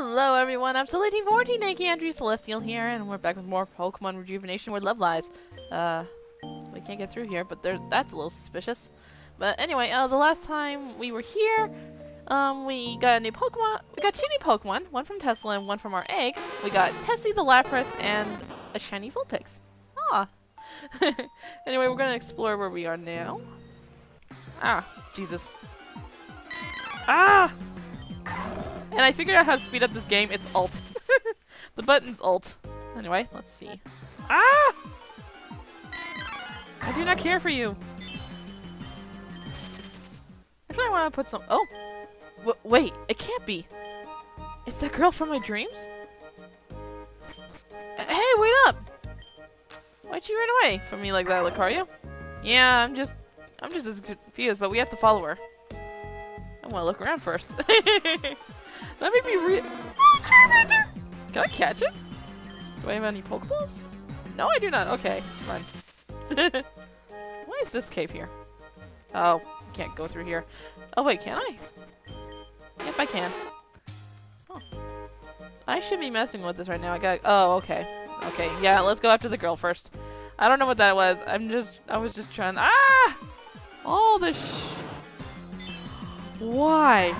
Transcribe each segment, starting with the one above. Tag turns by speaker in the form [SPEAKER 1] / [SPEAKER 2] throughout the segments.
[SPEAKER 1] Hello everyone, I'm Celestine14, aka Andrew Celestial here, and we're back with more Pokemon Rejuvenation where love lies. Uh, we can't get through here, but there, that's a little suspicious. But anyway, uh, the last time we were here, um, we got a new Pokemon, we got two new Pokemon, one from Tesla and one from our egg. We got Tessie the Lapras and a shiny Vulpix. Ah. anyway, we're gonna explore where we are now. Ah, Jesus. Ah! And I figured out how to speed up this game. It's Alt. the button's Alt. Anyway, let's see. Ah! I do not care for you. Actually, I want to put some... Oh! W wait, it can't be. It's that girl from my dreams? Hey, wait up! Why'd she run away from me like that, Lucario? Yeah, I'm just... I'm just as confused, but we have to follow her. I want to look around first. Let me be real. Can I catch it? Do I have any Pokeballs? No, I do not. Okay, run. Why is this cave here? Oh, can't go through here. Oh wait, can I? Yep, I can. I should be messing with this right now. I got. Oh, okay. Okay, yeah. Let's go after the girl first. I don't know what that was. I'm just. I was just trying. Ah! All the. Why?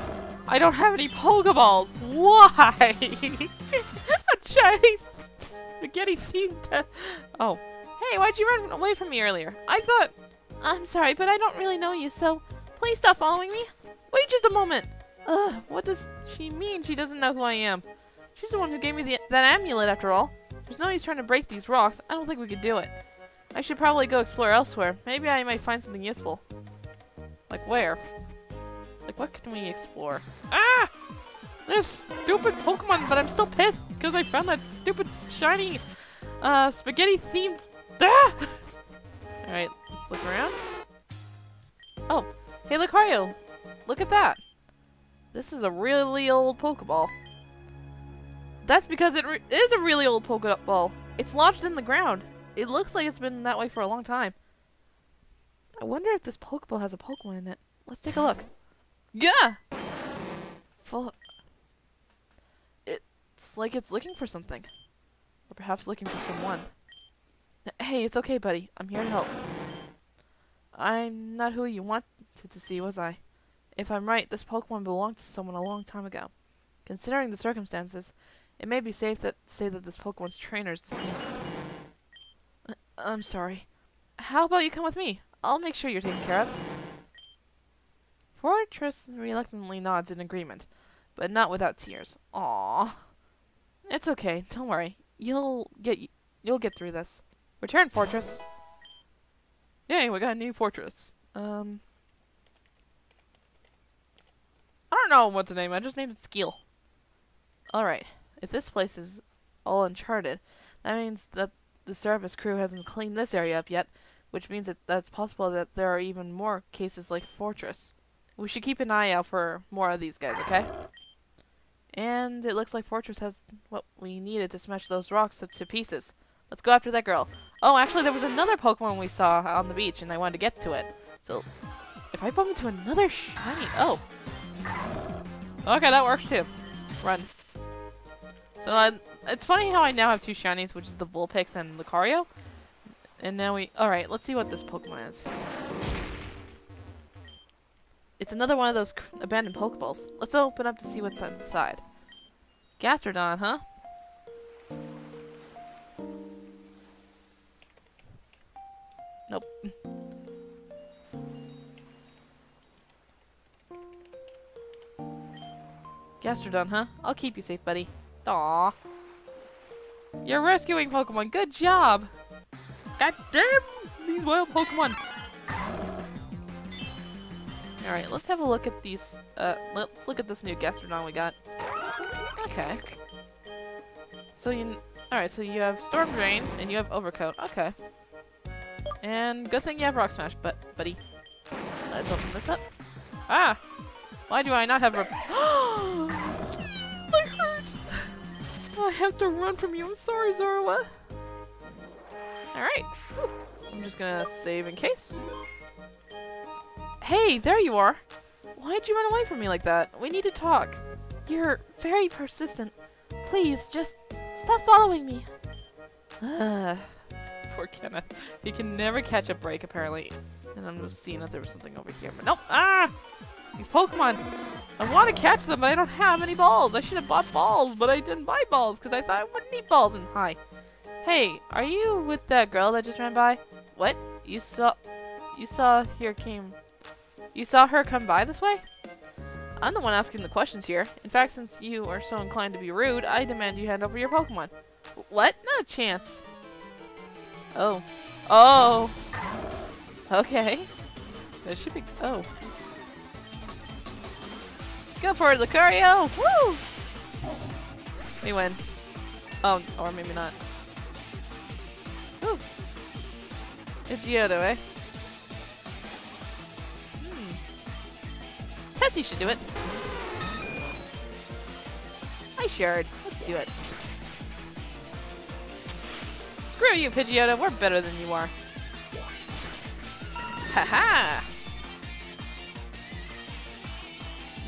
[SPEAKER 1] I don't have any Pokeballs. Why? a Chinese spaghetti themed. Oh. Hey, why'd you run away from me earlier? I thought. I'm sorry, but I don't really know you, so please stop following me. Wait just a moment. Ugh, what does she mean she doesn't know who I am? She's the one who gave me the, that amulet, after all. There's no use trying to break these rocks. I don't think we could do it. I should probably go explore elsewhere. Maybe I might find something useful. Like where? Like, what can we explore? Ah! This stupid Pokemon, but I'm still pissed because I found that stupid shiny uh, spaghetti-themed... Ah! Alright, let's look around. Oh, hey Lucario! Look at that! This is a really old Pokeball. That's because it is a really old Pokeball. It's lodged in the ground. It looks like it's been that way for a long time. I wonder if this Pokeball has a Pokemon in it. Let's take a look. Yeah! Full. It's like it's looking for something. Or perhaps looking for someone. Hey, it's okay, buddy. I'm here to help. I'm not who you wanted to see, was I? If I'm right, this Pokemon belonged to someone a long time ago. Considering the circumstances, it may be safe to say that this Pokemon's trainer is deceased. I'm sorry. How about you come with me? I'll make sure you're taken care of. Forretress reluctantly nods in agreement, but not without tears. Aww. It's okay. Don't worry. You'll get you'll get through this. Return, Forretress. Yay, we got a new fortress. Um, I don't know what to name. I just named it Skeel. All right. If this place is all uncharted, that means that the service crew hasn't cleaned this area up yet, which means that that's possible that there are even more cases like Forretress. We should keep an eye out for more of these guys, okay? And it looks like Forretress has what we needed to smash those rocks to pieces. Let's go after that girl. Oh, actually, there was another Pokemon we saw on the beach, and I wanted to get to it. So, if I bump into another shiny... Oh. Okay, that works too. Run. So, uh, it's funny how I now have two shinies, which is the Vulpix and Lucario. And now we... Alright, let's see what this Pokemon is. It's another one of those abandoned Pokeballs. Let's open up to see what's inside. Gastrodon, huh? Nope. Gastrodon, huh? I'll keep you safe, buddy. Aww. You're rescuing Pokemon. Good job! God damn! These wild Pokemon! Alright, let's have a look at these, uh, let's look at this new Gastrodon we got. Okay. So you, alright, so you have Storm Drain, and you have Overcoat. Okay. And good thing you have Rock Smash, but, buddy. Let's open this up. Ah! Why do I not have a- My heart! I have to run from you. I'm sorry, Zorua. Alright. I'm just gonna save in case. Hey, there you are! Why'd you run away from me like that? We need to talk. You're very persistent. Please, just stop following me. Ugh. Poor Kenneth. He can never catch a break, apparently. And I'm just seeing if there was something over here. But nope. Ah! These Pokemon. I want to catch them, but I don't have any balls. I should have bought balls, but I didn't buy balls because I thought I wouldn't need balls. And hi. Hey, are you with that girl that just ran by? What? You saw... You saw here came... You saw her come by this way? I'm the one asking the questions here. In fact, since you are so inclined to be rude, I demand you hand over your Pokemon. What? Not a chance. Oh. Oh! Okay. That should be- oh. Go for it, Lucario! Woo! We win. Oh, or maybe not. Woo! It's Yodo, eh? Tessie should do it. Hi, Shard. Let's do it. Screw you, Pidgeotto. We're better than you are. Haha! -ha.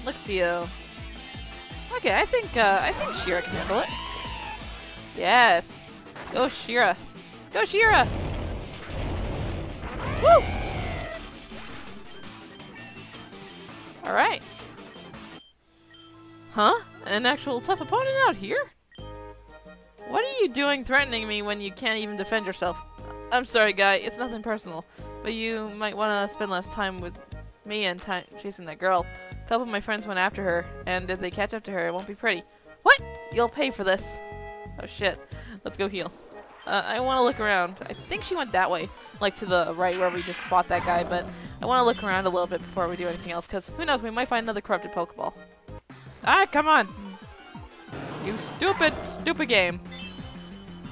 [SPEAKER 1] Luxio. Okay, I think uh, I think Shira can handle it. Yes. Go Shira. Go Shira. An actual tough opponent out here? What are you doing threatening me when you can't even defend yourself? I'm sorry, guy. It's nothing personal. But you might want to spend less time with me and time chasing that girl. A couple of my friends went after her, and if they catch up to her, it won't be pretty. What? You'll pay for this. Oh shit. Let's go heal. Uh, I want to look around. I think she went that way, like to the right where we just fought that guy, but I want to look around a little bit before we do anything else, because who knows, we might find another corrupted Pokeball. Ah, come on! You stupid, stupid game.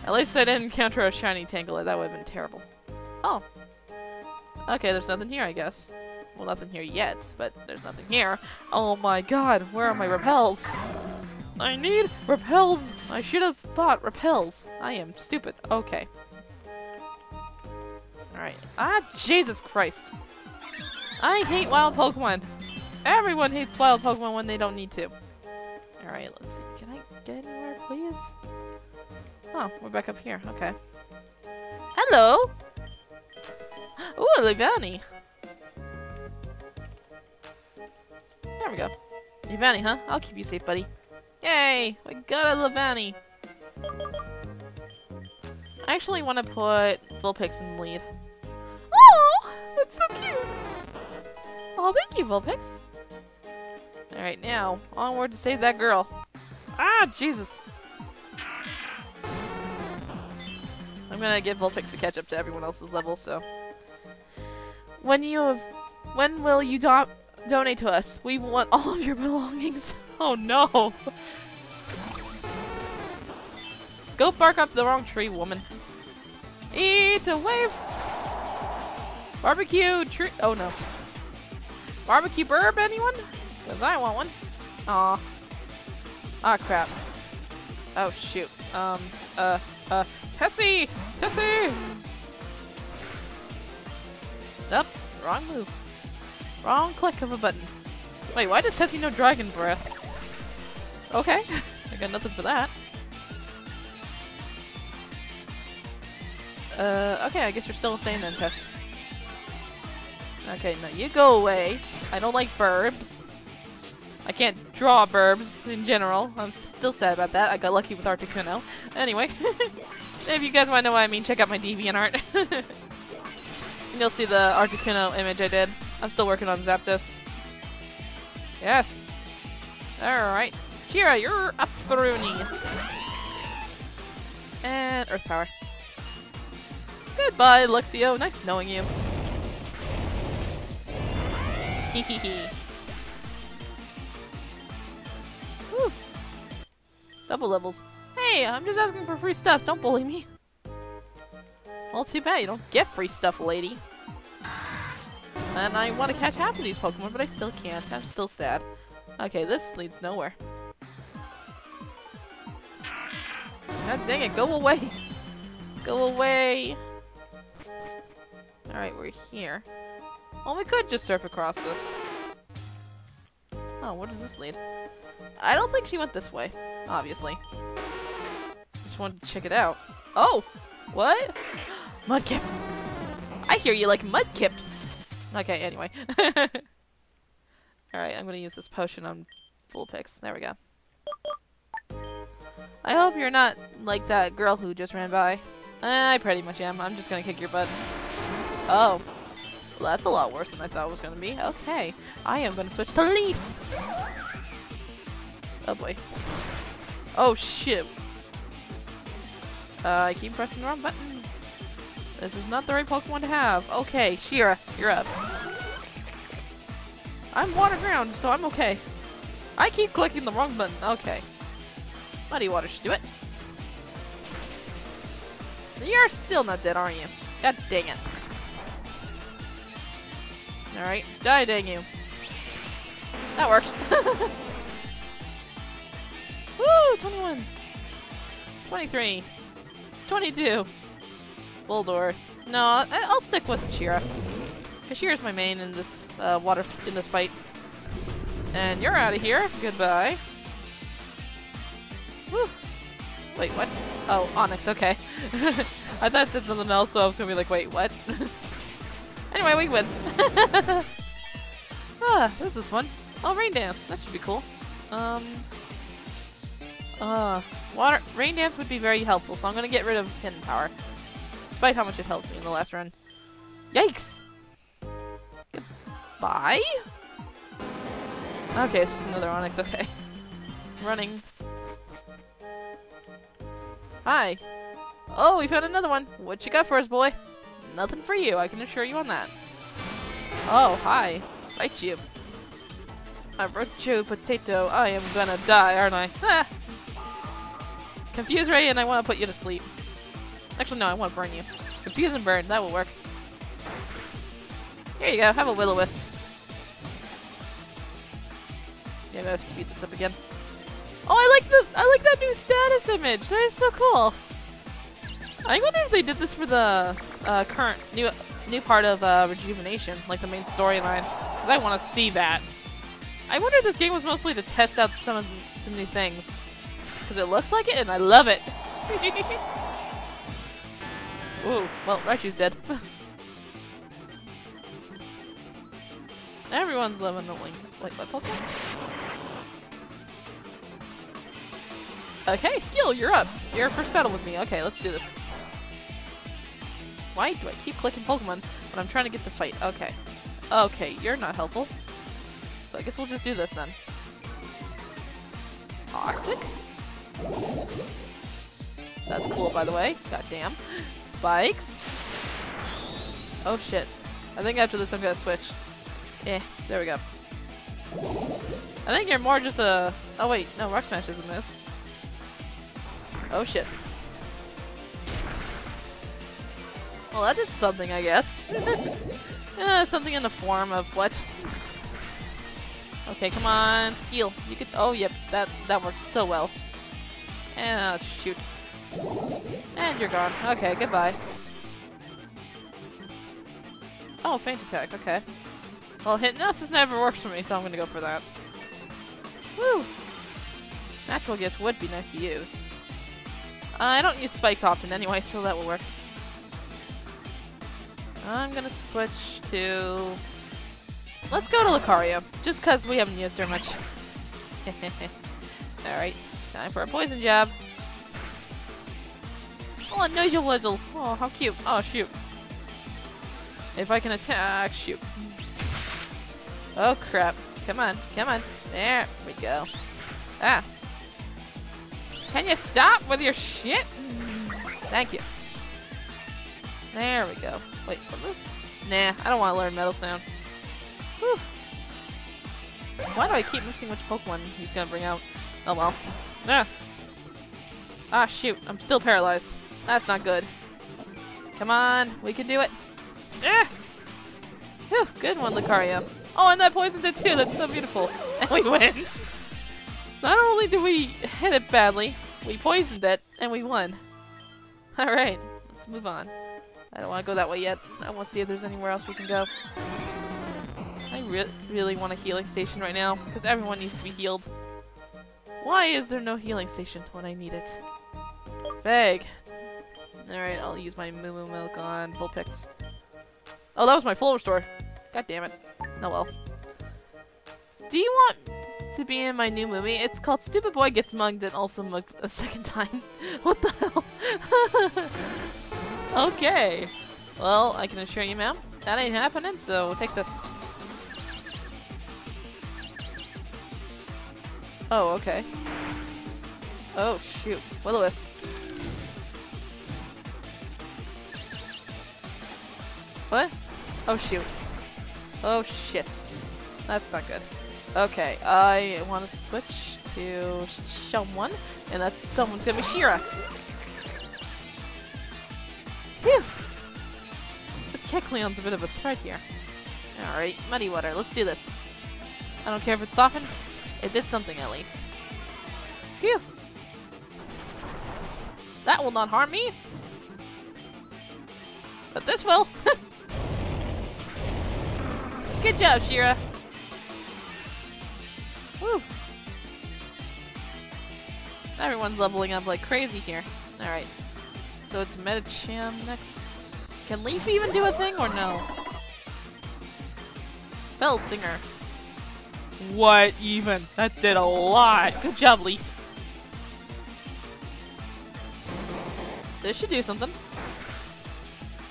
[SPEAKER 1] At least I didn't encounter a shiny Tangela. That would have been terrible. Oh. Okay, there's nothing here, I guess. Well, nothing here yet, but there's nothing here. Oh my god, where are my repels? I need repels! I should have bought repels. I am stupid. Okay. Alright. Ah, Jesus Christ. I hate wild Pokemon. Everyone hates wild Pokemon when they don't need to. Alright, let's see. Can I get anywhere, please? Oh, we're back up here. Okay. Hello! Ooh, Leavanny. There we go. Leavanny, huh? I'll keep you safe, buddy. Yay! We got a Leavanny! I actually want to put Vulpix in the lead. Oh, that's so cute! Oh, thank you, Vulpix. Alright, now, onward to save that girl. Ah, Jesus! I'm gonna give Vulpix to catch up to everyone else's level, so... When you have... When will you do donate to us? We want all of your belongings. oh no! Go bark up the wrong tree, woman. Eat a wave! Barbecue tree- oh no. Barbecue burb, anyone? Because I want one. Aw. Ah, crap. Oh, shoot. Um, uh, uh, Tessie! Tessie! Nope, wrong move. Wrong click of a button. Wait, why does Tessie know Dragon Breath? Okay, I got nothing for that. Uh, okay, I guess you're still staying then, Tess. Okay, no, you go away. I don't like burbs. I can't draw burbs in general. I'm still sad about that. I got lucky with Articuno. Anyway, if you guys want to know what I mean, check out my DeviantArt. And you'll see the Articuno image I did. I'm still working on Zapdos. Yes. Alright. Kira, you're up, Bruni. And Earth Power. Goodbye, Luxio. Nice knowing you. Hee hee hee. Double levels. Hey, I'm just asking for free stuff. Don't bully me. Well, too bad. You don't get free stuff, lady. And I want to catch half of these Pokemon, but I still can't. I'm still sad. Okay, this leads nowhere. God dang it, go away! Go away! Alright, we're here. Well, we could just surf across this. Oh, what does this lead? I don't think she went this way, obviously. Just wanted to check it out. Oh! What? Mudkip! I hear you like mudkips! Okay, anyway. Alright, I'm gonna use this potion on Vulpix. There we go. I hope you're not like that girl who just ran by. Eh, I pretty much am. I'm just gonna kick your butt. Oh. Well, that's a lot worse than I thought it was gonna be. Okay. I am gonna switch to Leaf! Oh boy. Oh shit. Uh, I keep pressing the wrong buttons. This is not the right Pokemon to have. Okay, Shira, you're up. I'm water ground, so I'm okay. I keep clicking the wrong button. Okay. Muddy water should do it. You're still not dead, are you? God dang it. Alright, die dang you. That works. Woo! 21. 23. 22. Bulldor. No, I will stick with Shira. Because Shira's my main in this uh, water in this fight. And you're out of here. Goodbye. Woo. Wait, what? Oh, Onix, okay. I thought it said something else, so I was gonna be like, wait, what? anyway, we win. ah, this is fun. Oh, rain dance. That should be cool. Um, uh, water rain dance would be very helpful, so I'm gonna get rid of hidden power. Despite how much it helped me in the last run. Yikes! Goodbye? Okay, it's just another Onix. okay. Running. Hi. Oh, we found another one. What you got for us, boy? Nothing for you, I can assure you on that. Oh, hi. Bite you. I wrote you potato. I am gonna die, aren't I? Ah. Confuse Ray and I want to put you to sleep. Actually, no, I want to burn you. Confuse and burn. That will work. Here you go. Have a Will-O-Wisp. Yeah, I'm gonna speed this up again. Oh, I like the I like that new status image. That is so cool. I wonder if they did this for the uh, current new new part of uh, Rejuvenation, like the main storyline. Cause I want to see that. I wonder if this game was mostly to test out some of some new things. Because it looks like it and I love it. Ooh, well, Raichu's dead. Everyone's loving the link. Like, what Pokemon? Okay, Skill, you're up. You're first battle with me. Okay, let's do this. Why do I keep clicking Pokemon when I'm trying to get to fight? Okay. Okay, you're not helpful. So I guess we'll just do this then. Toxic? That's cool, by the way. God damn. Spikes. Oh, shit. I think after this I'm gonna switch. Eh, there we go. I think you're more just a... Oh, wait. No, Rock Smash is a move. Oh, shit. Well, that did something, I guess. uh, something in the form of what? Okay, come on, Skill. You could. Oh, yep, that that worked so well. And oh, shoot. And you're gone. Okay, goodbye. Oh, feint attack. Okay. Well, hypnosis never works for me, so I'm gonna go for that. Woo! Natural gift would be nice to use. Uh, I don't use spikes often anyway, so that will work. I'm gonna switch to... Let's go to Lucario, just because we haven't used her much. Alright, time for a poison jab. Oh, a Noisy Wizzle. Oh, how cute. Oh, shoot. If I can attack, shoot. Oh, crap. Come on, come on. There we go. Ah. Can you stop with your shit? Thank you. There we go. Wait, Nah, I don't want to learn Metal Sound. Whew. Why do I keep missing which Pokemon he's gonna bring out? Oh well. Ah. Ah, shoot. I'm still paralyzed. That's not good. Come on. We can do it. Ah! Whew, good one, Lucario. Oh, and that poisoned it too. That's so beautiful. And we win. Not only did we hit it badly, we poisoned it, and we won. Alright, let's move on. I don't want to go that way yet. I want to see if there's anywhere else we can go. I re really want a healing station right now, because everyone needs to be healed. Why is there no healing station when I need it? Vague. Alright, I'll use my Moo Moo Milk on Vulpix. Oh, that was my full restore. God damn it. Oh well. Do you want to be in my new movie? It's called Stupid Boy Gets Mugged and also mugged a second time. what the hell? okay. Well, I can assure you, ma'am, that ain't happening, so we'll take this. Oh, okay. Oh, shoot. Will-O-Wisp. What? Oh, shoot. Oh, shit. That's not good. Okay, I want to switch to someone, and that someone's gonna be Shira. Phew! This Kecleon's a bit of a threat here. Alright, Muddy Water, let's do this. I don't care if it's softened. It did something at least. Phew! That will not harm me! But this will! Good job, Shira! Woo! Everyone's leveling up like crazy here. Alright. So it's Medicham next. Can Leaf even do a thing or no? Fell Stinger. What even? That did a lot. Good job, Leaf. This should do something.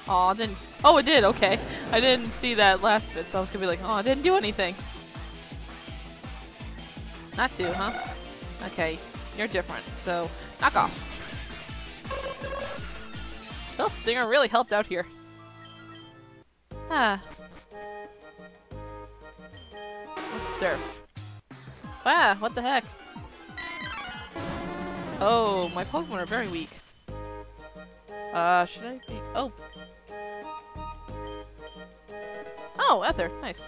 [SPEAKER 1] Aw, didn't. Oh, it did. Okay. I didn't see that last bit, so I was gonna be like, oh, it didn't do anything. Not to, huh? Okay, you're different, so knock off. Fell Stinger really helped out here. Ah. Surf. Wow, what the heck? Oh, my Pokemon are very weak. Uh, should I be- oh. Oh, Ether, nice.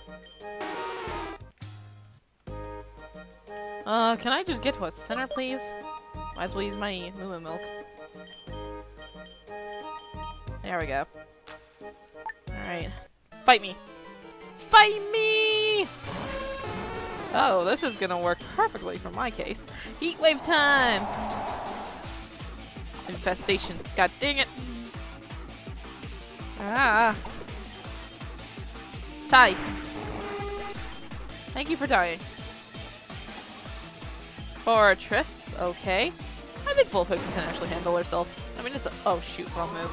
[SPEAKER 1] Uh, can I just get to a center, please? Might as well use my Moo Milk. There we go. Alright. Fight me! Fight me! Oh, this is gonna work perfectly for my case. Heat wave time! Infestation. God dang it! Ah! Die! Thank you for dying. Forretress, okay. I think Vulpix can actually handle herself. I mean, it's a- oh shoot, wrong move.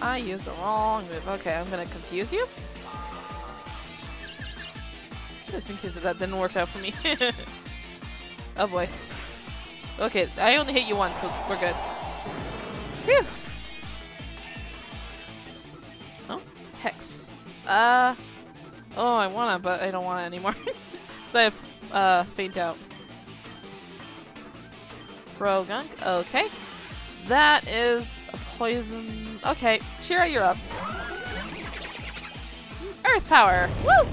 [SPEAKER 1] I used the wrong move. Okay, I'm gonna confuse you. Just in case if that didn't work out for me. oh boy. Okay, I only hit you once, so we're good. Phew! Oh, Hex. Uh, oh, I wanna, but I don't want it anymore. so I have, uh, Faint Out. Croagunk, okay. That is a poison. Okay, Shira, you're up. Earth power! Woo!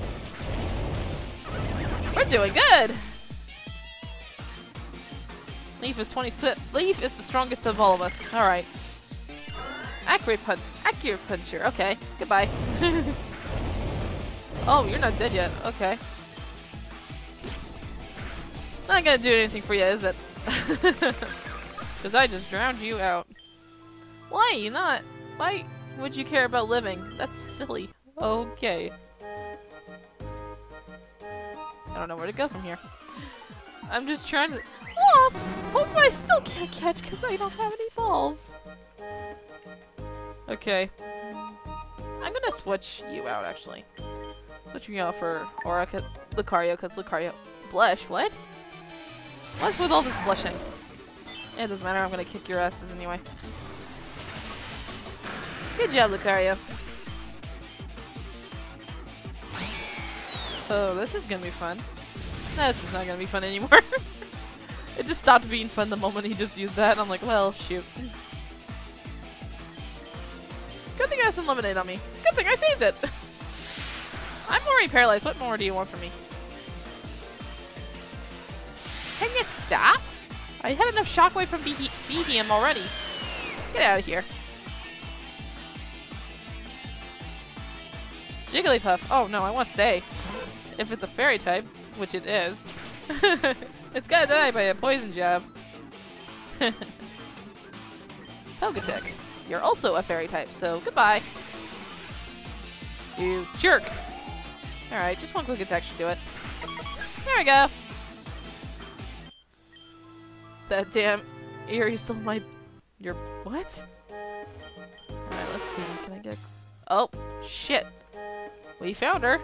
[SPEAKER 1] We're doing good! Leaf is 20 swift. Leaf is the strongest of all of us. Alright. Accurate puncher. Okay. Goodbye. oh, you're not dead yet. Okay. Not gonna do anything for you, is it? Because I just drowned you out. Why? You not? Why would you care about living? That's silly. Okay. I don't know where to go from here. I'm just trying to- Oh! Pokemon I still can't catch because I don't have any balls. Okay. I'm gonna switch you out, actually. Switching you out for Aura Lucario, because Lucario- Blush, what? What's with all this blushing? It doesn't matter, I'm gonna kick your asses anyway. Good job, Lucario. Oh, this is gonna be fun. No, this is not gonna be fun anymore. it just stopped being fun the moment he just used that, and I'm like, well, shoot. Good thing I have some lemonade on me. Good thing I saved it! I'm already paralyzed. What more do you want from me? Can you stop? I had enough shockwave from BDM already. Get out of here. Jigglypuff. Oh no, I want to stay. If it's a fairy type, which it is. It's gotta die by a poison jab. Togetic. You're also a fairy type, so goodbye. You jerk. Alright, just one quick attack should do it. There we go. That damn Eerie stole my... Your... What? Alright, let's see. Can I get... Oh, shit. We found her.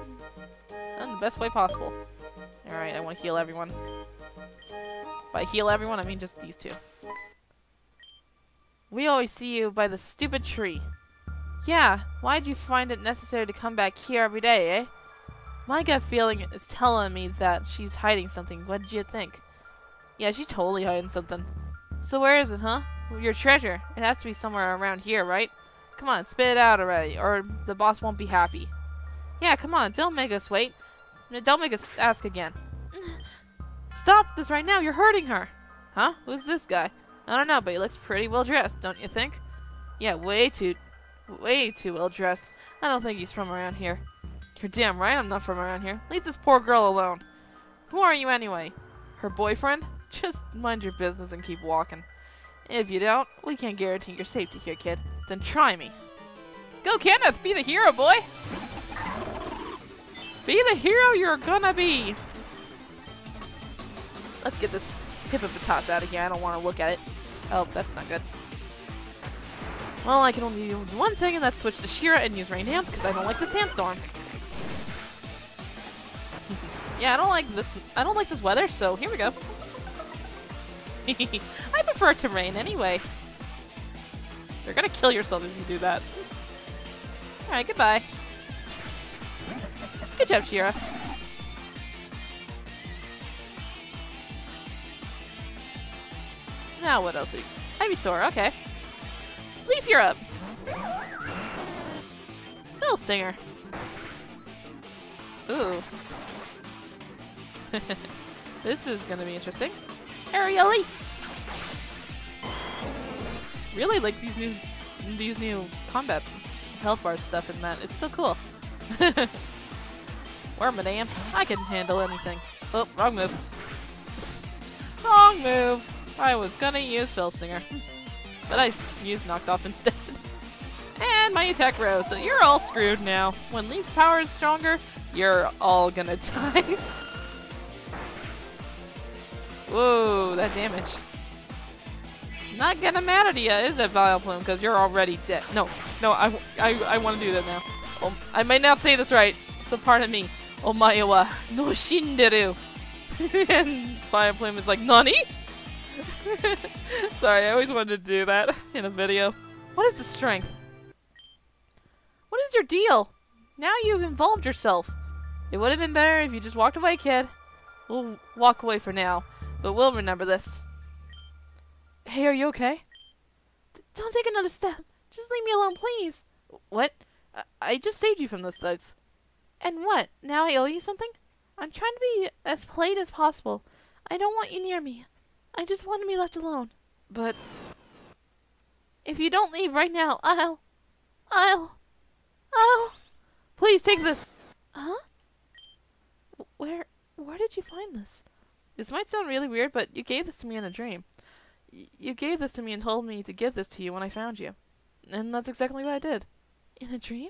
[SPEAKER 1] Best way possible. Alright, I want to heal everyone. By heal everyone, I mean just these two. We always see you by the stupid tree. Yeah, why'd you find it necessary to come back here every day, eh? My gut feeling is telling me that she's hiding something. What did you think? Yeah, she's totally hiding something. So where is it, huh? Your treasure. It has to be somewhere around here, right? Come on, spit it out already, or the boss won't be happy. Yeah, come on, don't make us wait. Don't make us ask again. Stop this right now, you're hurting her. Huh? Who's this guy? I don't know, but he looks pretty well dressed, don't you think? Yeah, way too, way too well dressed. I don't think he's from around here. You're damn right I'm not from around here. Leave this poor girl alone. Who are you anyway? Her boyfriend? Just mind your business and keep walking. If you don't, we can't guarantee your safety here, kid. Then try me. Go, Kenneth! Be the hero, boy! Be the hero you're gonna be! Let's get this Hippopotas out of here. I don't want to look at it. Oh, that's not good. Well, I can only do one thing, and that's switch to Shira and use Rain Dance, because I don't like the sandstorm. yeah, I don't like this. I don't like this weather, so here we go. I prefer it to rain anyway. You're gonna kill yourself if you do that. Alright, goodbye. Good job, Shira. Now what else? Are you? Ivysaur, okay. Leaf Europe. Fell Stinger. Ooh. this is gonna be interesting. Aerialise! Really like these new these new combat health bar stuff in that. It's so cool. Wormadam, I can handle anything. Oh, wrong move. wrong move. I was gonna use Stinger, but I used Knocked Off instead. and my attack rose, so you're all screwed now. When Leaf's power is stronger, you're all gonna die. Whoa, that damage. Not gonna mad at you, is it, Vileplume? Because you're already dead. No, no, I, I, I want to do that now. Oh, I might not say this right, so pardon me. Omae no shinderu. and Vileplume is like, Nani? Sorry, I always wanted to do that in a video. What is the strength? What is your deal? Now you've involved yourself. It would have been better if you just walked away, kid. We'll walk away for now, but we'll remember this. Hey, are you okay? D don't take another step. Just leave me alone, please. What? I, I just saved you from those thugs. And what? Now I owe you something? I'm trying to be as polite as possible. I don't want you near me. I just want to be left alone. But if you don't leave right now, I'll, I'll, I'll. Please take this. Huh? Where, where did you find this? This might sound really weird, but you gave this to me in a dream. Y you gave this to me and told me to give this to you when I found you. And that's exactly what I did. In a dream?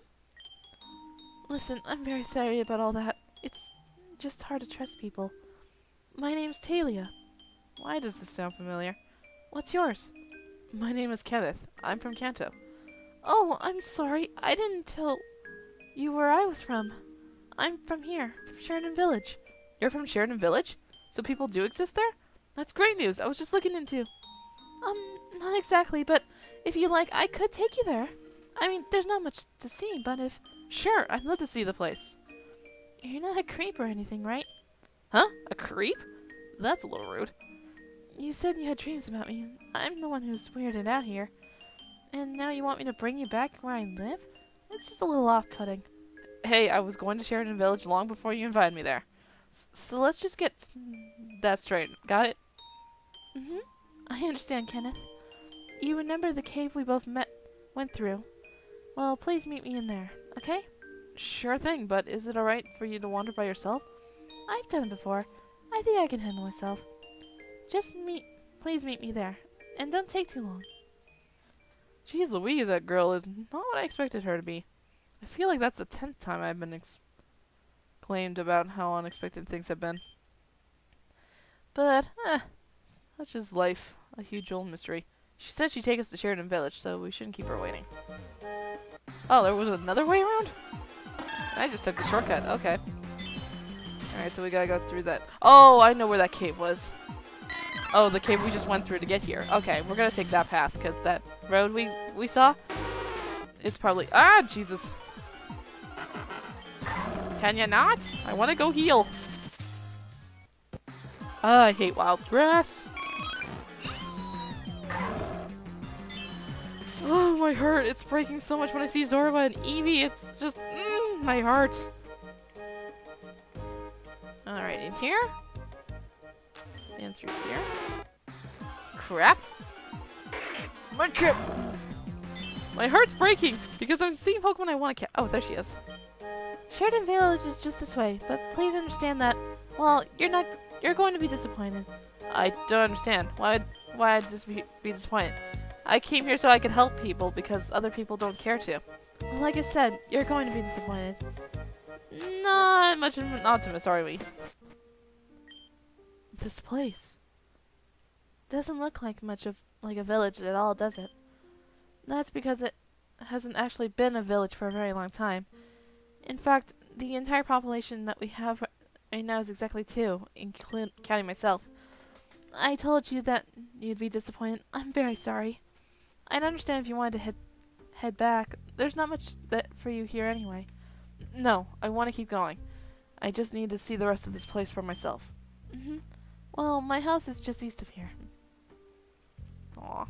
[SPEAKER 1] Listen, I'm very sorry about all that. It's just hard to trust people. My name's Talia. Why does this sound familiar? What's yours? My name is Kenneth. I'm from Kanto. Oh, I'm sorry. I didn't tell you where I was from. I'm from here, from Sheridan Village. You're from Sheridan Village? So people do exist there? That's great news. I was just looking into... Um, not exactly, but if you like, I could take you there. I mean, there's not much to see, but if... Sure, I'd love to see the place. You're not a creep or anything, right? Huh? A creep? That's a little rude. You said you had dreams about me. I'm the one who's weirded out here. And now you want me to bring you back where I live? It's just a little off-putting. Hey, I was going to Sheridan Village long before you invited me there. S so let's just get that straight. Got it? Mm-hmm. I understand, Kenneth. You remember the cave we both met, went through. Well, please meet me in there, okay? Sure thing, but is it alright for you to wander by yourself? I've done it before. I think I can handle myself.
[SPEAKER 2] Just meet, please meet me there. And don't take too long.
[SPEAKER 1] Jeez Louise, that girl is not what I expected her to be. I feel like that's the tenth time I've been exclaimed about how unexpected things have been. But, eh, such is life. A huge old mystery. She said she'd take us to Sheridan Village, so we shouldn't keep her waiting. Oh, there was another way around? I just took the shortcut. Okay. Alright, so we gotta go through that. Oh, I know where that cave was. Oh, the cave we just went through to get here. Okay, we're gonna take that path, because that road we, we saw, it's probably... Ah, Jesus. Can you not? I want to go heal. Ah, I hate wild grass. Oh, my heart. It's breaking so much when I see Zorua and Eevee. It's just... Mm, my heart. Alright, in here. And through here. Crap. My crap. My heart's breaking because I'm seeing Pokemon I want to catch. Oh, there she is.
[SPEAKER 2] Sheridan Village is just this way, but please understand that, well, you're not, you're going to be disappointed.
[SPEAKER 1] I don't understand. Why why would this be, be disappointed? I came here so I could help people because other people don't care to.
[SPEAKER 2] Like I said, you're going to be disappointed.
[SPEAKER 1] Not much of an optimist, are we?
[SPEAKER 2] This place doesn't look like much of like a village at all, does it? That's because it hasn't actually been a village for a very long time. In fact, the entire population that we have right now is exactly two, including counting myself. I told you that you'd be disappointed. I'm very sorry. I'd understand if you wanted to head head back. There's not much that for you here anyway.
[SPEAKER 1] No, I want to keep going. I just need to see the rest of this place for myself.
[SPEAKER 2] Mm hmm Well, my house is just east of here.
[SPEAKER 1] Aw,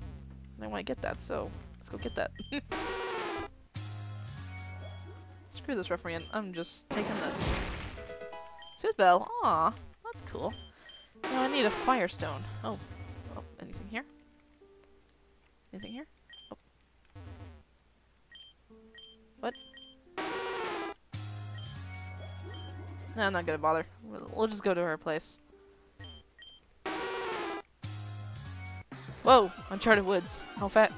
[SPEAKER 1] I want to get that, so let's go get that. Screw this referee, I'm just taking this. Soothe Bell, aw, that's cool. Now I need a firestone. Oh, oh, anything here? Anything here? Oh. What? No, I'm not gonna bother. We'll, we'll just go to her place. Whoa! Uncharted Woods. How fat?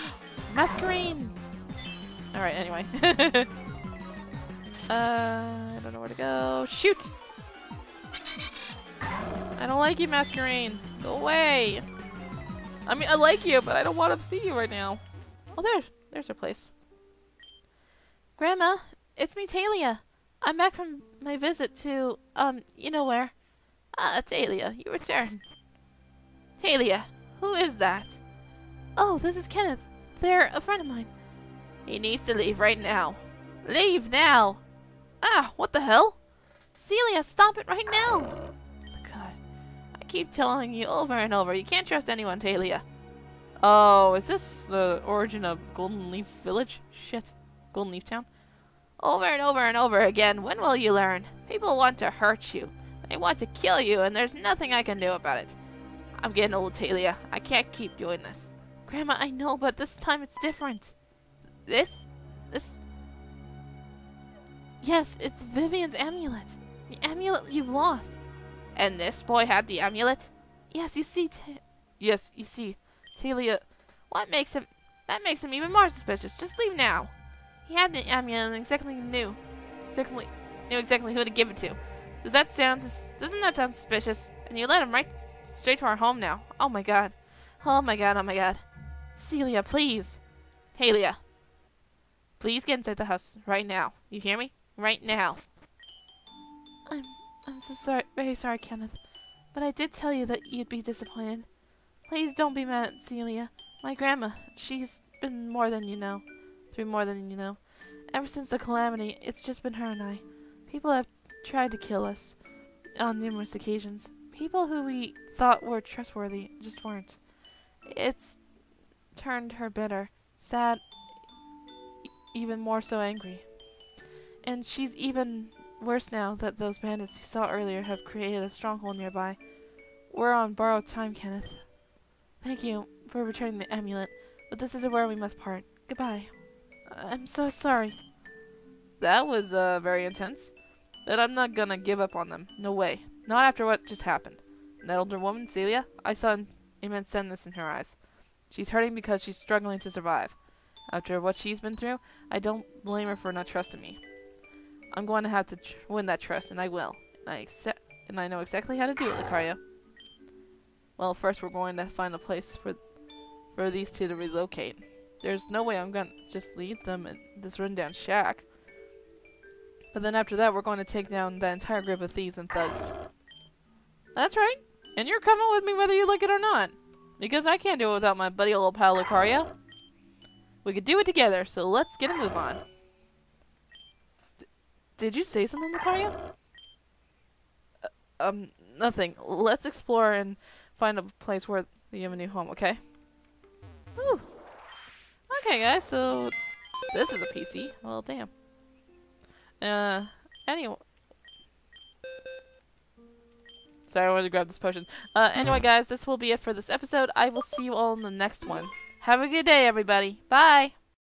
[SPEAKER 2] Masquerain!
[SPEAKER 1] Alright, anyway. uh, I don't know where to go. Shoot! I don't like you, Masquerain. Go away! I mean, I like you, but I don't want to see you right now. Oh, there. There's her place.
[SPEAKER 2] Grandma, it's me, Talia. I'm back from my visit to, um, you know where.
[SPEAKER 3] Ah, Talia, you return. Talia, who is that?
[SPEAKER 2] Oh, this is Kenneth. They're a friend of mine.
[SPEAKER 3] He needs to leave right now. Leave now! Ah, what the hell?
[SPEAKER 2] Celia, stop it right now!
[SPEAKER 3] Keep telling you over and over, you can't trust anyone, Talia.
[SPEAKER 1] Oh, is this the origin of Golden Leaf Village? Shit. Golden Leaf Town?
[SPEAKER 3] Over and over and over again, when will you learn? People want to hurt you. They want to kill you, and there's nothing I can do about it. I'm getting old, Talia. I can't keep doing this.
[SPEAKER 2] Grandma, I know, but this time it's different.
[SPEAKER 3] This? This?
[SPEAKER 2] Yes, it's Vivian's amulet. The amulet you've lost.
[SPEAKER 3] And this boy had the amulet?
[SPEAKER 2] Yes, you see,
[SPEAKER 1] Yes, you see, Talia...
[SPEAKER 3] What makes him... That makes him even more suspicious. Just leave now. He had the amulet and exactly knew... Exactly, knew exactly who to give it to. Does that sound... Doesn't that sound suspicious? And you let him right straight to our home now. Oh my god. Oh my god, oh my god.
[SPEAKER 2] Celia, please.
[SPEAKER 3] Talia. Please get inside the house right now. You hear me? Right now.
[SPEAKER 2] I'm I'm so sorry very sorry, Kenneth. But I did tell you that you'd be disappointed. Please don't be mad at Celia. My grandma, she's been more than you know. Through more than you know. Ever since the calamity, it's just been her and I. People have tried to kill us on numerous occasions. People who we thought were trustworthy just weren't. It's turned her bitter, sad, even more so angry. And she's even worse now that those bandits you saw earlier have created a stronghold nearby. We're on borrowed time, Kenneth. Thank you for returning the amulet, but this is where we must part. Goodbye. I'm so sorry.
[SPEAKER 1] That was uh, very intense. But I'm not gonna give up on them. No way. Not after what just happened. That older woman, Celia, I saw an immense sadness in her eyes. She's hurting because she's struggling to survive. After what she's been through, I don't blame her for not trusting me. I'm going to have to win that trust, and I will. And I accept, and I know exactly how to do it, Lucario. Well, first we're going to find a place for for these two to relocate. There's no way I'm gonna just leave them in this rundown shack. But then after that, we're going to take down the entire group of thieves and thugs. That's right. And you're coming with me whether you like it or not. Because I can't do it without my buddy old pal Lucario. We could do it together, so let's get a move on. Did you say something, Lucario? Uh, um, nothing. Let's explore and find a place where you have a new home, okay? Whew. Okay, guys, so this is a PC. Well, damn. Uh, anyway. Sorry, I wanted to grab this potion. Uh, anyway, guys, this will be it for this episode. I will see you all in the next one. Have a good day, everybody. Bye!